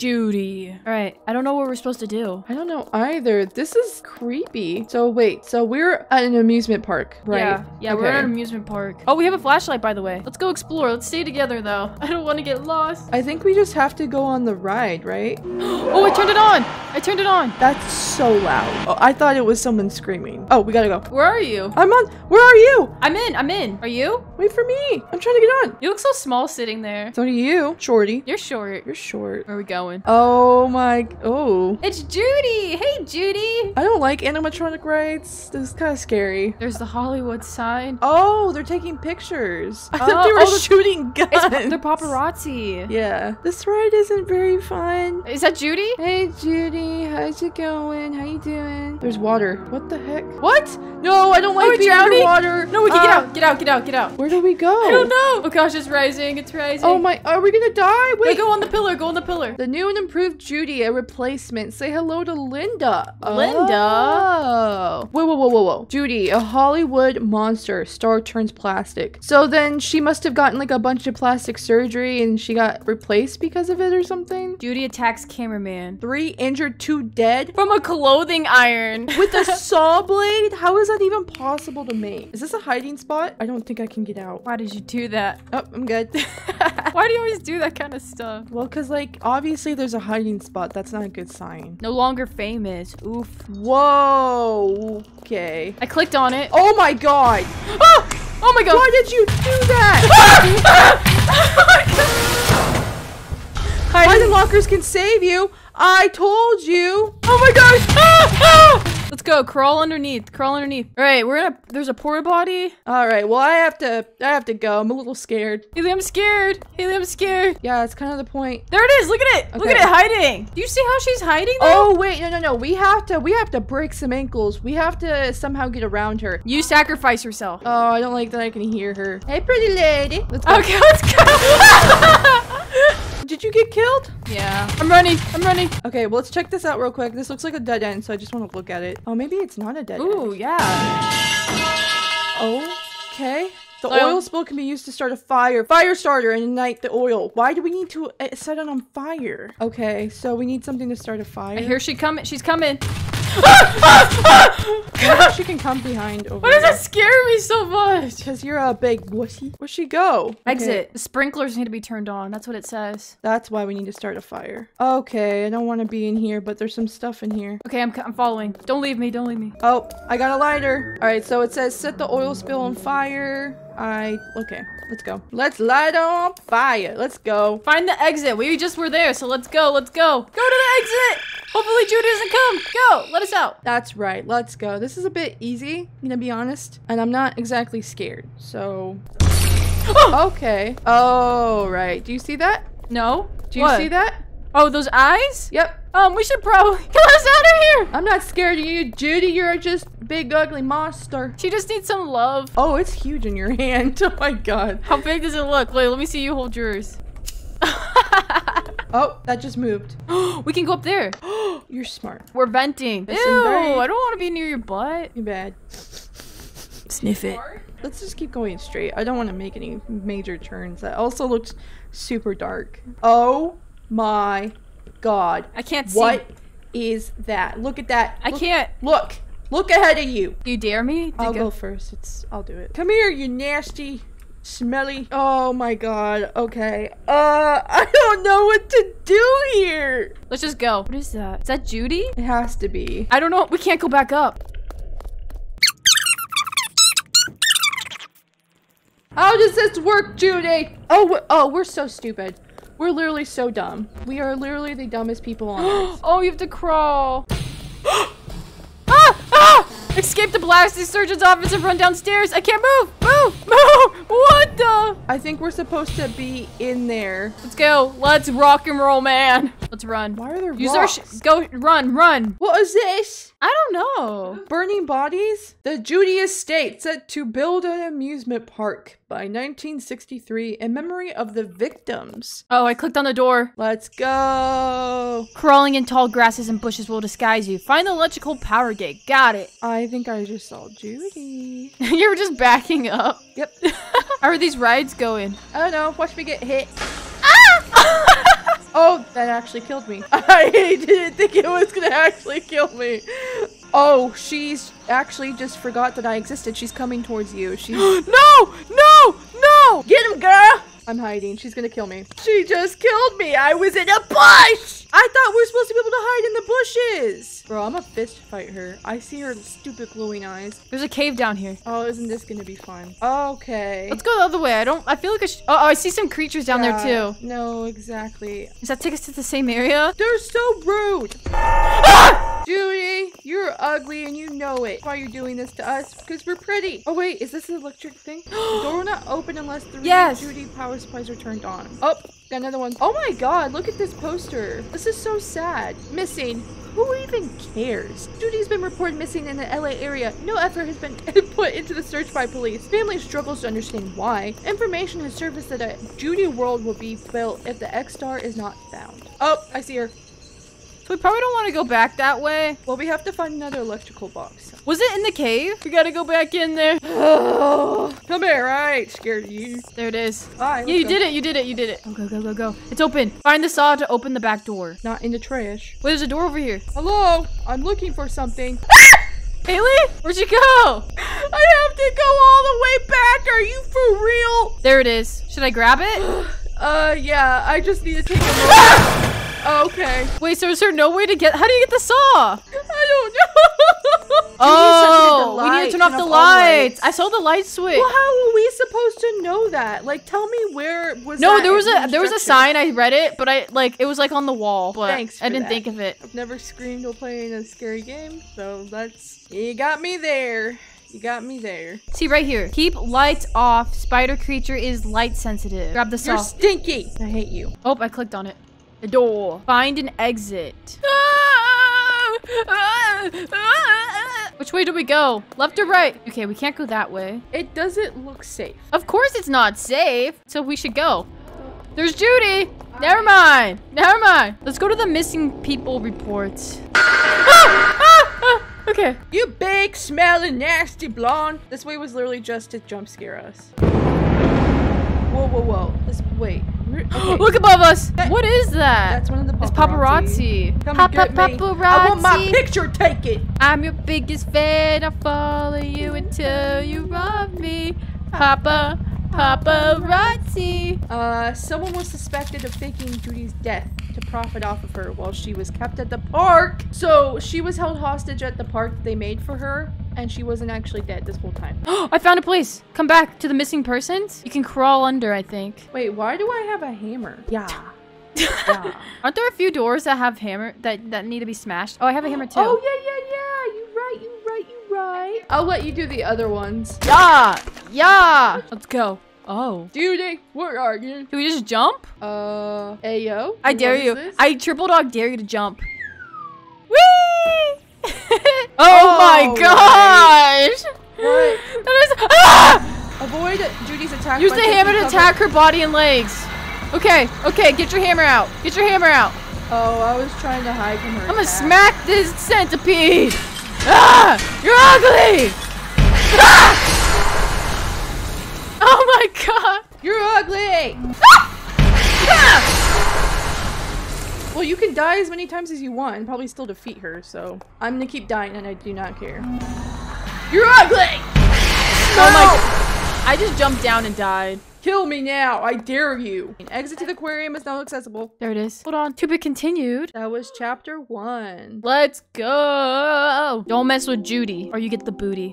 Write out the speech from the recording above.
Judy. All right, I don't know what we're supposed to do. I don't know either. This is creepy. So wait, so we're at an amusement park, right? Yeah, yeah, we're at an amusement park. Oh, we have a flashlight, by the way. Let's go explore. Let's stay together, though. I don't want to get lost. I think we just have to go on the ride, right? Oh, I turned it on. I turned it on. That's so loud. Oh, I thought it was someone screaming. Oh, we gotta go. Where are you? I'm on. Where are you? I'm in. I'm in. Are you? Wait for me. I'm trying to get on. You look so small sitting there. So do you, Shorty. You're short. You're short. Where are we going? Oh my. Oh. It's Judy. Hey, Judy. I don't like animatronic rides. This is kind of scary. There's the Hollywood sign. Oh, they're taking pictures. I Oh, thought uh, they were oh, the- shooting guns. It's the paparazzi. Yeah. This ride isn't very fun. Is that Judy? Hey Judy, how's it going? How you doing? There's water. What the heck? What? No, I don't like we being drowning? underwater. No, we can get Ah, out. Get out. Get out. Get out. Where do we go? I don't know. Oh gosh, it's rising. It's rising. Oh my, are we gonna die? Wait, Wait. go on the pillar. Go on the pillar. The new and improved Judy, a replacement. Say hello to Linda. Linda? Oh. Whoa, whoa, whoa, whoa, whoa. Judy, a Hollywood monster. Star turns plastic. So then she must have gotten like a bunch of plastic surgery and she got replaced because of it or something. Judy attacks cameraman Three injured, two dead. from a clothing iron. With a saw blade? How is that even possible to make? Is this a hiding spot? I don't think I can get out. Why did you do that? Oh, I'm good. Why do you always do that kind of stuff? well, because, like, obviously there's a hiding spot. That's not a good sign. No longer famous. Oof. Whoa. Okay. I clicked on it. Oh my god. Oh, oh my god. Why did you do that? Oh hiding lockers can save you. I told you. Oh my gosh! Ah, ah! Let's go. Crawl underneath. Crawl underneath. All right, we're gonna. There's a porta potty. All right. Well, I have to. I have to go. I'm a little scared. Haley, I'm scared. Haley, I'm scared. Yeah, it's kind of the point. There it is. Look at it. Look at it hiding. Do you see how she's hiding? Though? Oh wait, no, no, no. We have to. We have to break some ankles. We have to somehow get around her. You sacrifice yourself. Oh, I don't like that. I can hear her. Hey, pretty lady. Let's go. Okay, let's go. Did you get killed? yeah. I'm running. I'm running. Okay, well, let's check this out real quick. This looks like a dead end, so I just want to look at it. Oh, maybe it's not a dead Ooh, end. Ooh, yeah. Oh, okay. The Well- oil spill can be used to start a fire. Fire starter and ignite the oil. Why do we need to uh, set it on fire? Okay, so we need something to start a fire. I hear she coming. She's coming. Maybe she can come behind over Why does that scare me so much? Because you're a big wussy. Where'd she go? Okay, Exit. The sprinklers need to be turned on. That's what it says. That's why we need to start a fire. Okay, I don't want to be in here, but there's some stuff in here. Okay, I'm, I'm following. Don't leave me. Don't leave me. Oh, I got a lighter. All right, so it says set the oil spill on fire. I okay, let's go. Let's light on fire. Let's go. Find the exit. We just were there, so let's go. Let's go. Go to the exit. Hopefully Judy doesn't come. Go. Let us out. That's right. Let's go. This is a bit easy, gonna be honest, and I'm not exactly scared. So oh! okay. Oh right. Do you see that? No. Do you What? see that? Oh, those eyes? Yep. Um, we should probably get us out of here. I'm not scared of you, Judy. You're just big ugly monster. She just needs some love. Oh, it's huge in your hand. Oh my god. How big does it look? Wait, let me see you hold yours. Oh, that just moved. we can go up there. You're smart. We're venting. Ew, I don't want to be near your butt. Too bad. Sniff it. Let's just keep going straight. I don't want to make any major turns. That also looks super dark. Oh my god. I can't see. What is that? Look at that. I Look- can't. Look. Look ahead of you. Do you dare me? I'll go- go first. It's I'll do it. Come here, you nasty, smelly. Oh my god. Okay. Uh I don't know what to do here. Let's just go. What is that? Is that Judy? It has to be. I don't know. We can't go back up. How does this work, Judy? Oh, oh, we're so stupid. We're literally so dumb. We are literally the dumbest people on earth. oh, you have to crawl. ah! Ah! Escape the plastic surgeon's office and run downstairs. I can't move. Move. Move. What the? I think we're supposed to be in there. Let's go. Let's rock and roll, man. Let's run. Why are there Use our rocks? sh- go run run. What is this? I don't know. Burning bodies? The Judy estate set to build an amusement park by 1963 in memory of the victims. Oh, I clicked on the door. Let's go. Crawling in tall grasses and bushes will disguise you. Find the electrical power gate. Got it. I think I just saw Judy. you were just backing up. Yep. How are these rides going? I don't know. Watch me get hit. Oh, that actually killed me. I didn't think it was gonna actually kill me. Oh, she's actually just forgot that I existed. She's coming towards you. She's no! No! No! Get him, girl! I'm hiding. She's gonna kill me. She just killed me. I was in a bush! I thought we were supposed to be able to hide in the bushes. Bro, I'm a fist fight her. I see her stupid glowing eyes. There's a cave down here. Oh, isn't this gonna be fun? Okay. Let's go the other way. I don't. I feel like I sh- oh, oh, I see some creatures down Yeah, there too. No, exactly. Does that take us to the same area? They're so rude. Ah! Judy, you're ugly and you know it. Why you're doing this to us? Because we're pretty. Oh wait, is this an electric thing? The Door will not open unless the Yes. Judy power supplies are turned on. Oh, got another one. Oh my god, look at this poster. This is so sad. Missing. Who even cares? Judy's been reported missing in the LA area. No effort has been put into the search by police. Family struggles to understand why. Information has surfaced that a Judy world will be built if the X-Star is not found. Oh, I see her. So we probably don't want to go back that way. Well, we have to find another electrical box. Was it in the cave? We gotta go back in there. Come here, I ain't scared of you. There it is. Bye. Yeah, you did it. You did it. You did it. Go, go, go, go, go. It's open. Find the saw to open the back door. Not in the trash. Wait, there's a door over here. Hello, I'm looking for something. Haley, where'd you go? I have to go all the way back. Are you for real? There it is. Should I grab it? Uh, yeah. I just need to take a moment. Okay. Wait, so is there no way to get? How do you get the saw? I don't know. Oh, we need to turn off the all lights. I saw the light switch. Well, how are we supposed to know that? Like, tell me where was No, that there was a there was a sign. I read it, but I like it was like on the wall. But Thanks I for didn't that. think of it. I've never screamed while playing a scary game, so that's you got me there. You got me there. See right here. Keep lights off. Spider creature is light sensitive. Grab the saw. You're stinky. I hate you. Oh, I clicked on it. The door. Find an exit. Which way do we go? Left or right? Okay, we can't go that way. It doesn't look safe. Of course it's not safe. So we should go. There's Judy. Never mind. Never mind. Let's go to the missing people reports. Ah! Ah! Ah! Okay. You big, smelling, nasty blonde. This way was literally just to jump scare us. Whoa, whoa, whoa. This wait. Okay. Look above us. That- What is that? That's one of the paparazzi. It's paparazzi. Come Papa get me. paparazzi. I want my picture taken. I'm your biggest fan. I'll follow you until you rob me. Papa, paparazzi. Uh, someone was suspected of faking Judy's death to profit off of her while she was kept at the park. So she was held hostage at the park they made for her, and she wasn't actually dead this whole time. Oh, I found a place. Come back to the missing persons. You can crawl under, I think. Wait, why do I have a hammer? Yeah. yeah. Aren't there a few doors that have hammer that that need to be smashed? Oh, I have a hammer too. Oh yeah, yeah, yeah. You right, you right, you right. I'll let you do the other ones. yeah, yeah. Let's go. Oh, Dude, where are you? do we just jump? Uh, Ayo. I dare you. this? I triple dog dare you to jump. Whee! oh, my Oh, gosh! What? That is ah! Avoid Judy's attack. Use the hammer to attack her body and legs. Okay, okay, get your hammer out. Get your hammer out. Oh, I was trying to hide from her. I'm gonna attack. smack this centipede. Ah! You're ugly! Ah! Oh my god! You're ugly. Well, you can die as many times as you want and probably still defeat her, so I'm gonna keep dying and I do not care. You're ugly! Oh my! I just jumped down and died. Kill me now, I dare you! Exit to the aquarium is now accessible. There it is. Hold on. To be continued. That was chapter one. Let's go. Don't mess with Judy or you get the booty.